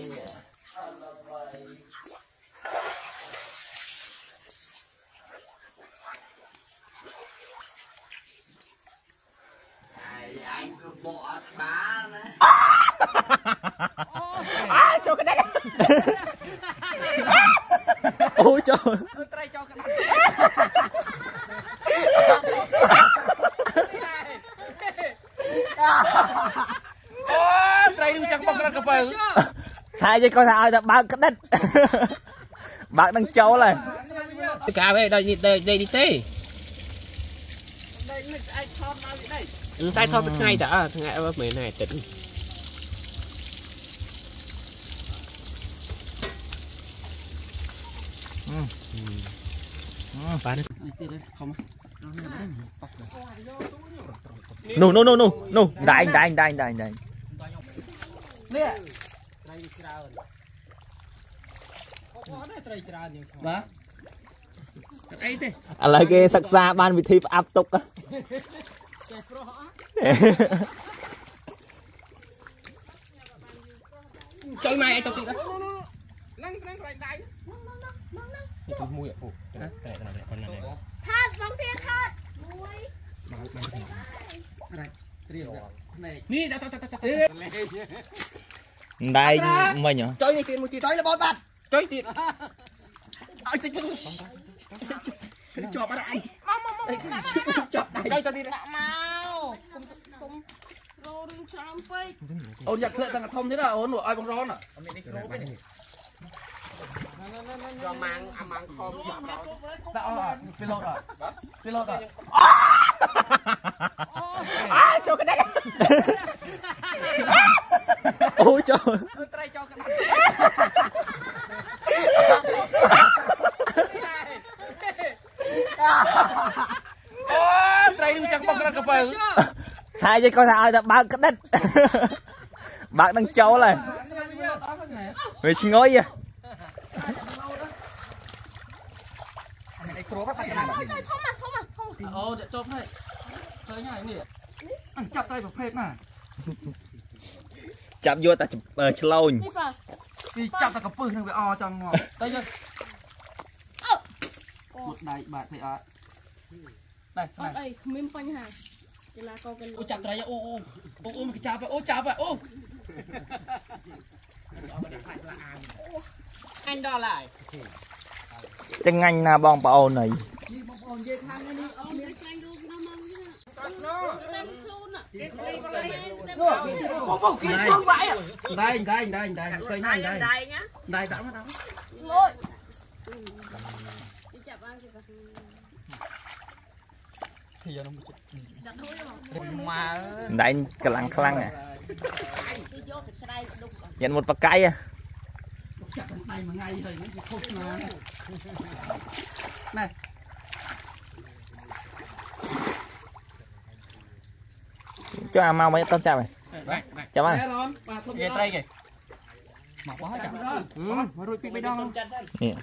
Yeah. ថាយើងគាត់ថាឲ្យតែបើកក្តិតបើកនឹងចូលហើយកាវឯដល់នេះដល់នេះទេដេកនេះអាចថតមកនេះតែថតមួយថ្ងៃតើថ្ងៃអើមិនណែទឹកបានទៀតខំនោះនោះនោះនោះនោះដាញ់ដាញ់ដាញ់ដាញ់ដាញ់នេះ ត្រីច្រើនអូនេះត្រីច្រើនយើងបាទអីទេឥឡូវគេសិក្សាបានវិធីផ្អាប់ទុកចេះប្រុសអត់ចូលមកអីទៅទៀតហ្នឹងហ្នឹងត្រីដៃទៅមួយអូតែតែប៉ុណ្ណានេះថាត់បងទៀតថាត់មួយត្រៀមនេះតតតតដាញ់មិញហ៎ចុយនេះទៀតមួយទៀតចុយរបត់បាត់ចុយទៀតឲ្យតិចទៅជាប់អត់អញជាប់ដៃចុយទៅទៀតដាក់មកគុំគុំរោរឿងច្រើនពេកអូនយកធ្លាក់ទាំ ងធំទៀតអូនឲ្យបងរនមាននេះគ្រូវិញយកម៉ាំងអាម៉ាំងខំដាក់រនដាក់អត់ពីលោតអត់ពីលោតអត់អាចូលកណ្ដាលអូ ចូលត្រីចូលកណ្ដាលអូត្រីនេះចង់បោកក្រាត់កពៅថាយើងគាត់ថាឲ្យតែបើកក្តិតបើកនឹងចូលហើយវាឈ្ងុយហ៎ នេះគ្រូបាត់បាត់ណាស់ ធំមកធំមកធំមក អូចុះហើយឃើញហើយនេះចាប់ត្រីប្រភេទណា គាត់យកតែឆ្លោញពីចាប់តែកពឹសនឹងវាអចង់ងាប់ទៅយកមុតដៃបាទទេអត់នេះនេះអីគ្មានបញ្ហាកីឡាករគេអូចាប់ត្រីអូអូអូអូមកចាប់អូចាប់អូអញដល់ហើយចងាញ់ណាបងប្អូនអីបងប្អូននិយាយខាងនេះអូនខ្លាញ់រូបណាមកនេះ គេដាក់ធុយមកមកដាញ់កម្លាំងខ្លាំងហ៎គេយកទៅច្រៃដុកយ៉ាន់មុតបកាយហ៎ចាប់ដៃមួយថ្ងៃហើយនេះខុសណាណែ ចុះអាមកវិញអត់តន់ចាប់ហ៎ចាប់ហើយរនបាទធំនិយាយត្រីគេមកបោះហើយចាំមករួចពី3ដងនេះ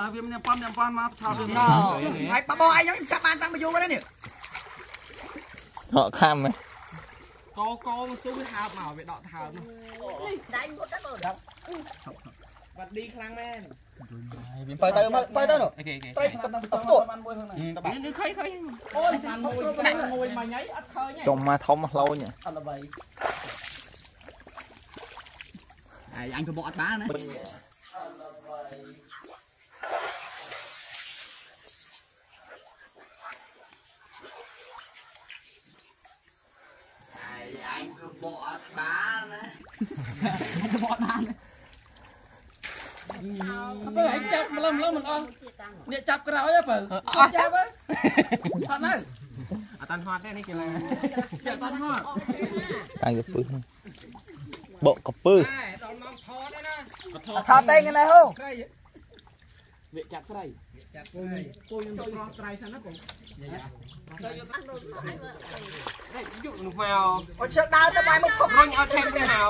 អើវាមានប៉ាន់មានប៉ាន់មកឆោតវាណហើយបបោះអញខ្ញុំចាប់បានតាំងពីយូរហើយនេះហកខំហ៎កោកោមកស៊ូវាហើបមកវាដកហើបមកនេះដៃមុតដែរបងបាត់ឌីខ្លាំងមែន បើទៅមើលបើទៅនោះអូខេអូខេត្រីទៅផ្ទក់បានមួយខាងនេះតបាក់នេះឃើញឃើញអូយបានមួយបានមួយមួយញ៉ៃអត់ឃើញចុំមកធំឆ្លោញហ៎អត់ល្បីហើយអញក៏បោះអត់បានណា anh cứ bỏ đá nữa បោះបាន បើឯងចាប់ម្លឹមម្លឹមមិនអស់ទៀតតាំងអ្នកចាប់ក្រោយហ៎បើអត់ចាប់ហ៎ថតនៅអត់តាន់ហត់ទេនេះគេឡើងចាប់តាន់ហត់តាំងកពឹសបកកពឹសដល់មកថតទេណាថតតែងណាហូត្រីវាចាប់ត្រីចាប់ត្រីគោខ្ញុំទៅរកត្រីសិនណាបងទៅយកតាំងដូចនេះយកនោះមកអូជើដើរទៅបាយមកភពរុញឲ្យថែមទៅហៅ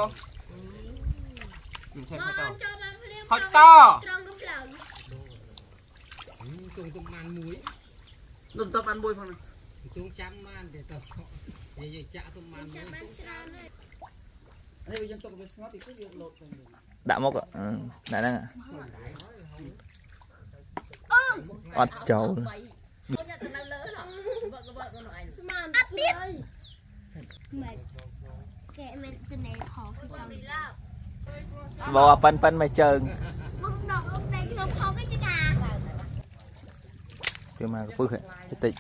ថែមទៅចូលបានភ្លាមហត់តត្រង់នោះផ្លូវទុំទុំបានមួយទុំទៅបានមួយផងទងចាំបានទេតើនិយាយចាក់ទុំបានមួយចាំបានច្រើនទេអនេះវាយើងទុកវាស្ងប់ទីទៅវាលោតទៅដាក់មកអឺដាក់ហ្នឹងអត់ចូលស្មានអត់ទៀតមែនកែមិនទៅណែខោគឺចង់នេះឡើយ ស្បោអាប៉ិនប៉ិនមកជើងមកដកលោកតែក្នុងខោគេចាកាវាមកកពឹសតិច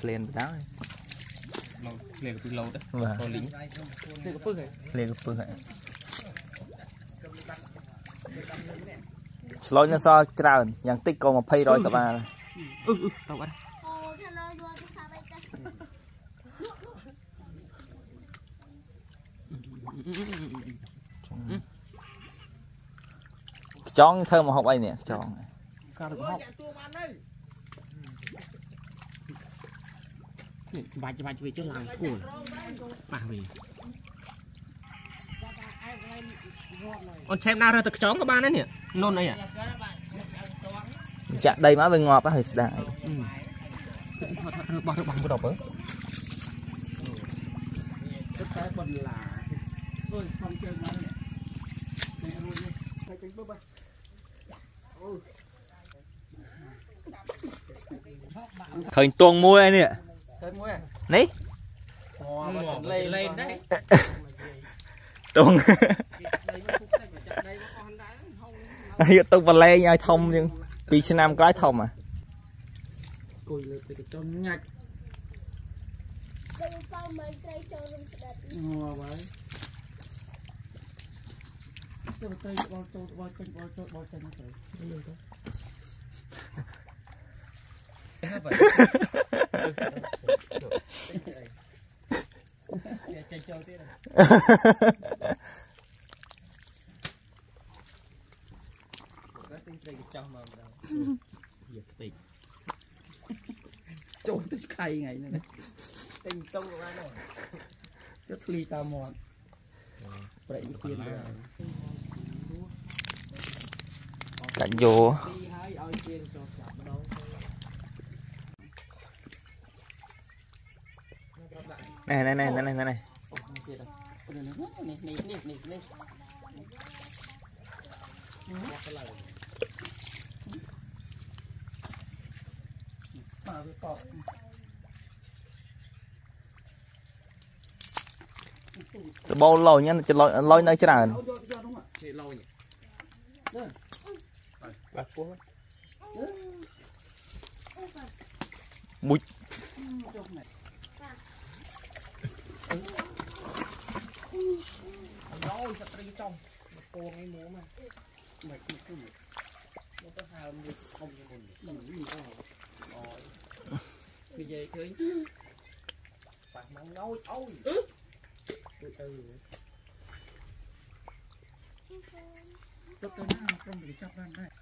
ក្លៀនទៅដល់មកក្លៀងពីលោតបាទទៅលីងទៅកពឹសហ៎ក្លៀនកពឹសហើយឆ្លូញនៅសល់ច្រើនយ៉ាងតិចក៏20 100តបាល់អឺអឺទៅបាត់ អូថាលើយល់ទៅសាប់អីទៅ ខ្ចង់ធ្វើមកហូបអីនេះខ្ចង់ការទៅហប់នេះបាច់បាច់វាចុះឡើងគួលប៉ះវាអូនឆែបណារើទៅខ្ចង់ក៏បានដែរនេះលុនអីអាចាក់ដីមកវាងាប់ហើយស្ដាយថតថតរបស់របស់បដប់ទៅតែបន្លា អូយខំជើងមកនេះនេះរួចនេះទៅចេញទៅបាទឃើញទងមួយហើយនេះទៅមួយនេះអូលេងលេងដែរទងដីមកពុកតែចាក់ដីមកអស់ដែរហ ងហើយទុកបលែងឲ្យធំជាង2ឆ្នាំក្រោយធំอ่ะគួយលើទៅកចំញាច់ទៅបើមិនត្រីចូលនឹងស្ដាប់អូហើយទៅទៅបោលចូលបោលចេញបោលចូលបោលចេញទៅលើទៅចេញចូលទៀតក៏ទិញត្រីកញ្ចោះមកម្ដងវាខ្ទេចចូលទៅខៃថ្ងៃនេះទិញតុងក៏បានដែរចុះធ្លីតាមមាត់ប្រេកទៀតដែរ កាច់យោទីហើយឲ្យជាងចូលចាប់ម្ដងណែណែ ណែណែណែណែអូទៀតនេះនេះនេះនេះនេះនេះបាទវាតបសបោលុយហ្នឹងចលុយលុយនៅច្រើនយកយកនោះនេះឡូវនេះបាទ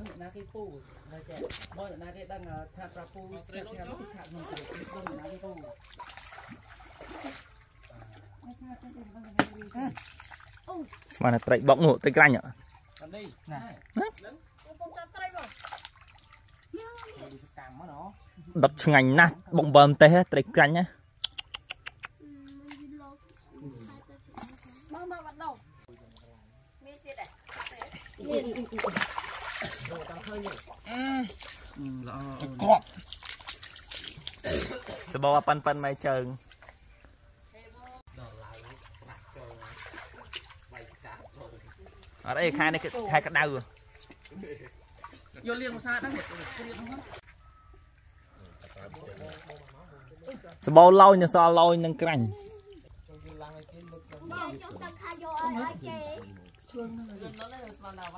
មកដឹងអ្នកណាគេពូហើយតែបើអ្នកណាគេដឹងឆាតប្រាប់ពូឆាតឆាតឆាតក្នុងទៅបងអ្នកណាគេពូស្មានតែត្រីបុកនោះត្រីក្រាញ់ហ៎អត់នេះណាពុំចាប់ត្រីបងទៅកម្មមកណោះដុតឆ្ងាញ់ណាស់បុកបើមទេហ៎ត្រីក្រាញ់ណាមកមកបាត់ដោមានទៀតដែរ ល្អក្របសបោអាប៉ិនប៉ិនមកជើងអត់អីខែនេះខែក្តៅយកលៀងភាសាដែរទៀតហ្នឹងសបោលយនៅសល់លយនឹងក្រាញ់បងចង់តាមខាយកអីឲ្យគេដៃវាពុំមកដែរពុំងាប់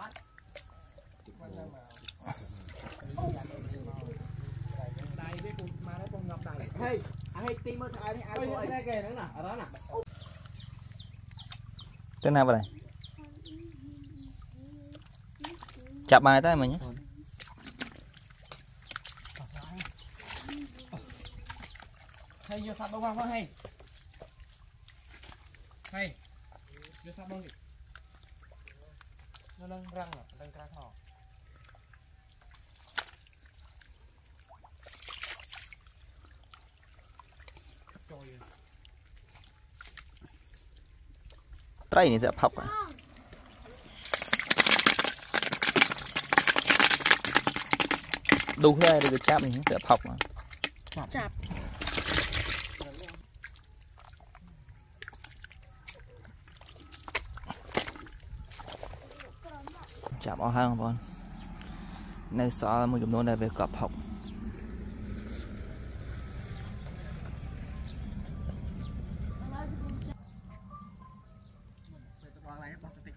ដៃ ហេអាហេទីមើលថ្ងៃនេះឲ្យអើយពួកអីតែគេហ្នឹងណាអរណាទៅណាបើដែរយចាប់បានតែមិញហើយយកសាប់បងមកហើយហើយយកសាប់បងនេះនៅនឹងរាំងនឹងក្រាស់ហោចូល ត្រីនេះ sẽ phọc à đu ra được chắp này sẽ phọc mà Chắp. chắp ở hang con này sợ một chục nôn này về cọp học ទៅ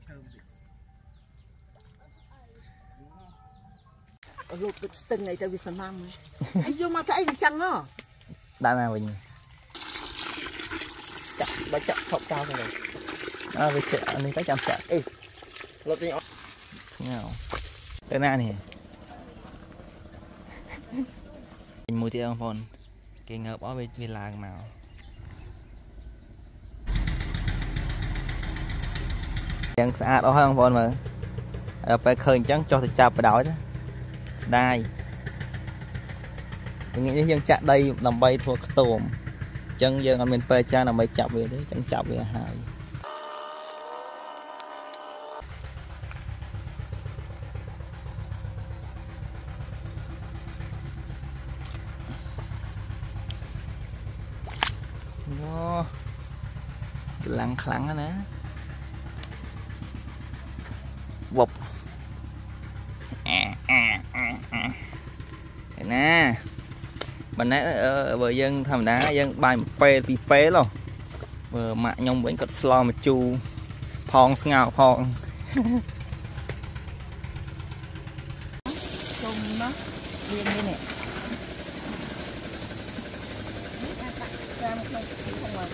ឡើងបោះទៅទឹកឈើតិចលោកទឹកស្ទឹងអីទៅវាសំណាំអីយកមកទៅអីវាចឹងហ៎ đã nào mình ចាក់បើចាក់ថប់កៅទៅ à về chạy anh cái chăm chạy លុបចេញអស់ nào tới na nè mình mua tiêu con cái ngợp ở bên bên làng màu chẳng sạch ở hơn con mà ở phải khơi chẳng cho thì chạp vào đó chứ đai tôi nghĩ dân chặt đây làm bay thuộc tồm chân dân ở bên pê cha làm bay chọc về đấy chẳng chọc về hại អូកម្លាំងខ្លាំងណាស់ណា វប់អាអាអាអាណាបណ្ណែអឺបើយើងធម្មតាយើងបាយមួយពេលពីរពេលហ៎បើម៉ាក់ខ្ញុំវិញគាត់ស្លមកជូរផងស្ងោរផងជុំណាវានេះនេះតាមក្នុងក្នុងមក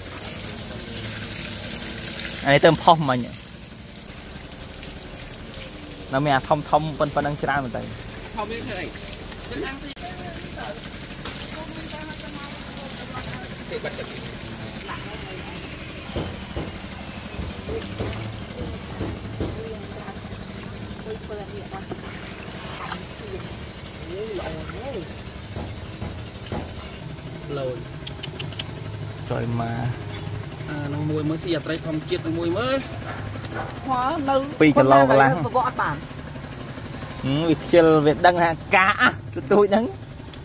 អានេះទៅផុសមិញ នៅមានអាធំធំប៉ុណ្ប៉ុណ្ណឹងច្រើនមែនតើថប់វាធ្វើអីចឹងខាងទីទីបាត់ទឹកទៅធ្វើនេះអត់លោយចូលមកអានោះមួយមើលស៊ីអត្រីធម្មជាតិនឹងមួយមើល ហោនៅ2គីឡូកន្លះបបអត់បានហឹមវាខ្ជិលវាដឹងថាកាអះទទូចហ្នឹង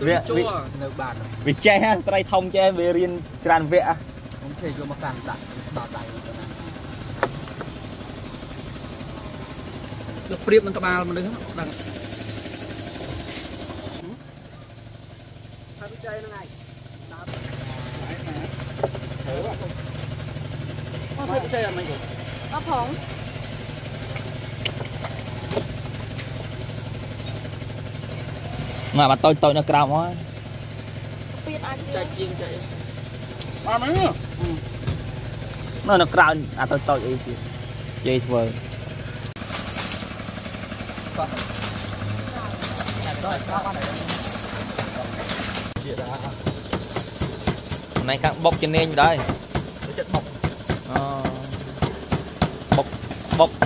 វាជួវានៅបានវាចេះហ่ะត្រីធំចេះវារៀនច្រើនវគ្គហ่ะខ្ញុំធ្វើយកមកកាន់ដាក់បាត់ដៃទៅណាយកព្រៀបនឹងក្បាលមនុស្សដឹងហើយចៃហ្នឹងឯងអត់ធ្វើទេអត់មិន អត់ផងមកបាត់តូចតូចនៅក្រោមមកពីតអាចចាច់ជាងចាច់អត់មកនៅនៅក្រោមអាតូចតូចអីទៀតនិយាយធ្វើជាដែរណៃខាងបុកជំនាញដែរចិត្តបុកអូបុក បុក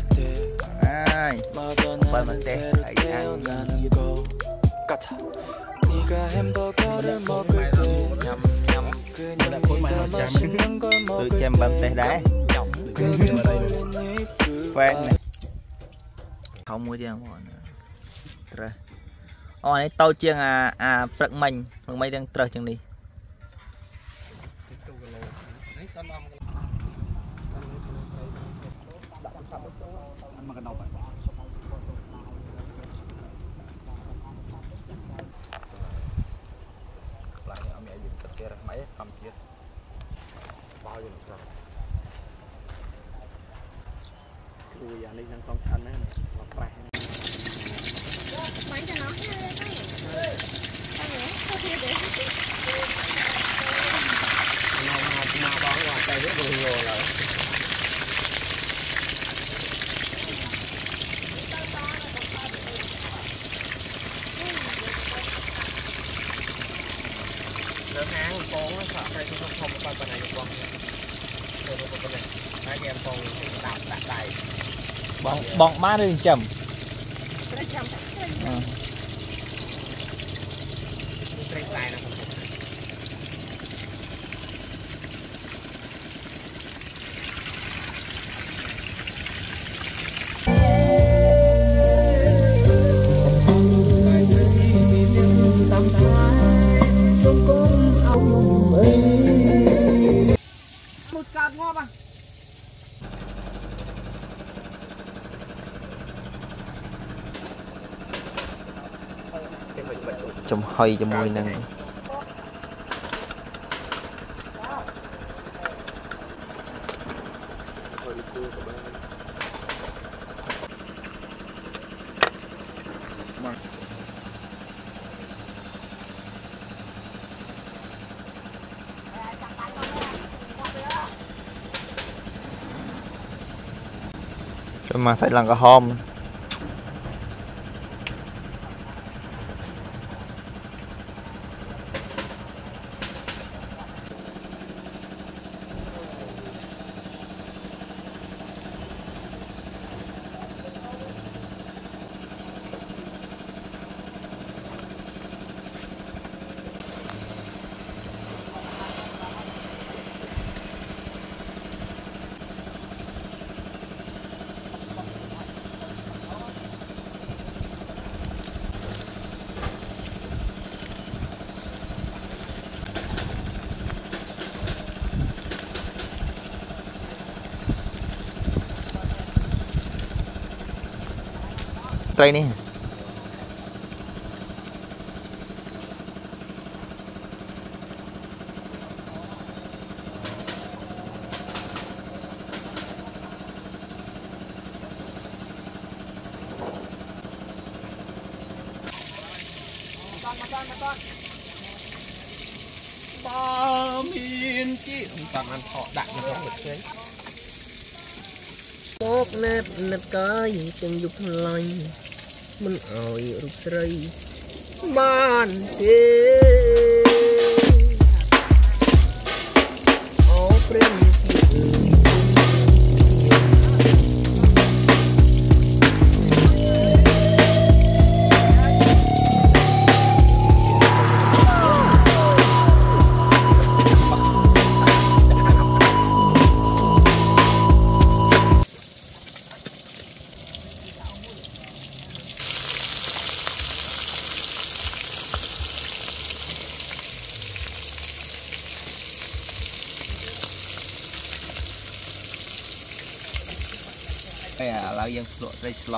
hai 오빠 어때? 나는 고 같아 네가 햄버거를 먹을 때 그냥 네가 맛있는 걸 먹을 때 그게 걸린 입구와 không mua riêng bọn trời. Ôi này tàu chiêng à à phật mình phật mình đang trời chừng đi. អាព្រឹកមិញព្រឹកមិញទាំងត្រឹសជាងនេះមកកណ្ដោបអធម្មជាតិបោយនឹងក្រោយគួយអានេះនឹងក្នុងឆាន់ហ្នឹងមកប្រេះ Bánh cho nó cái này đây. Sao nhỉ? Sao thế đấy? មកមកមកបងគាត់ទៅវាយល់ហើយលើហាងពងសាក់តែធំធំបាត់បណ្ណាយកបងទៅទៅប៉ុណ្ណេះហើយគេពងដាក់ដាក់ដៃបងបងបានឬចិញ្ចឹម Nó chầm chắc chân. ត្រេកដៃណា ចំហុយជាមួយនឹងចូលមកសាច់ឡើងក្រហម ត្រីនេះ បើមានជីមិនតាន់បានថតដាក់នៅក្នុងផ្សេង មកណែតណែត កាយទាំងយុបថ្លាញ់មិនអោយរូបស្រីបានទេ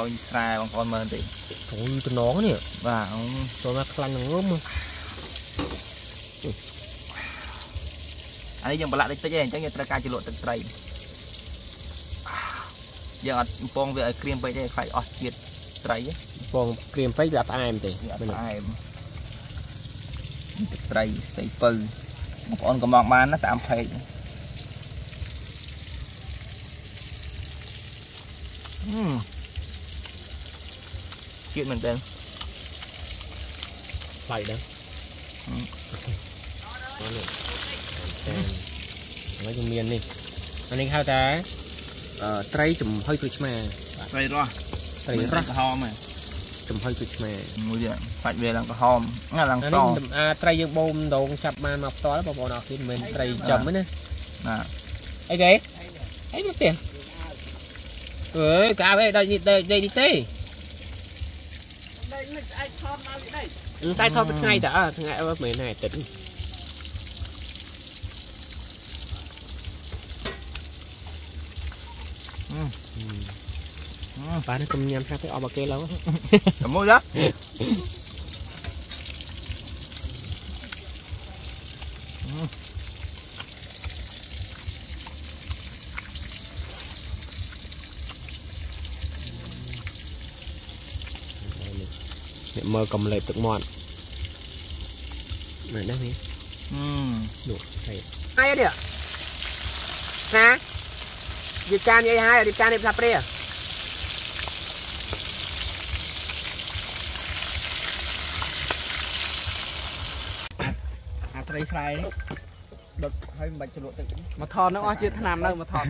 ក់ត្រីស្លូញស្រែបងប្អូនមើលតិចអូយតំណងនេះបាទអឺចូលមកខ្លាញ់នឹងងំអានេះយើងប្រឡាក់តិចតិចឯងអញ្ចឹងយើងត្រូវការជ្រលក់ទឹកត្រីយើងអត់កំពងវាឲ្យក្រៀមពេកទេខ្លាចអស់ជាតិត្រីហ៎បងក្រៀមពេកវាអត់ផ្អែមទេវាអត់ផ្អែមទឹកត្រីស្អីពៅបងប្អូនក៏មកបានណាតាមផេកហឹម ជាតិមែនតើថ្លៃដែរហឹមអូនេះតែហើយយើងមាននេះអានេះហៅថាអឺត្រីចំហុយក្រូចឆ្មាត្រីរស់ត្រីរស់ក្រហមហ៎ចំហុយក្រូចឆ្មាមួយទៀតសាច់វាឡើងក្រហមហ្នឹងឡើងអាសនេះអាត្រីយើងបូមដងចាប់បានមកផ្ទាល់បងប្អូនអរគុណមិនមែនត្រីចំទេណាណាអីគេអីនេះទេអើយកាវេដល់នេះ đây នេះទេ đây mình ai thom nào vậy đây តែថតមួយថ្ងៃតើអើថ្ងៃអើមិនមែនថ្ងៃទឹកបាទកុំញ៉ាំថាទៅអបគេឡើយតែមួយ đó មើលកំលេបទឹកមាត់មែនដែរហ៎អឺនោះហើយហើយអីនេះណានិយាយការនិយាយហើយរៀបការនេះផ្សារព្រះអាត្រីឆ្លៃនេះដុតហើយមិនបាច់ជ្រលក់ទឹកមកថតនឹងអស់ជាឆ្នាំនៅមកថត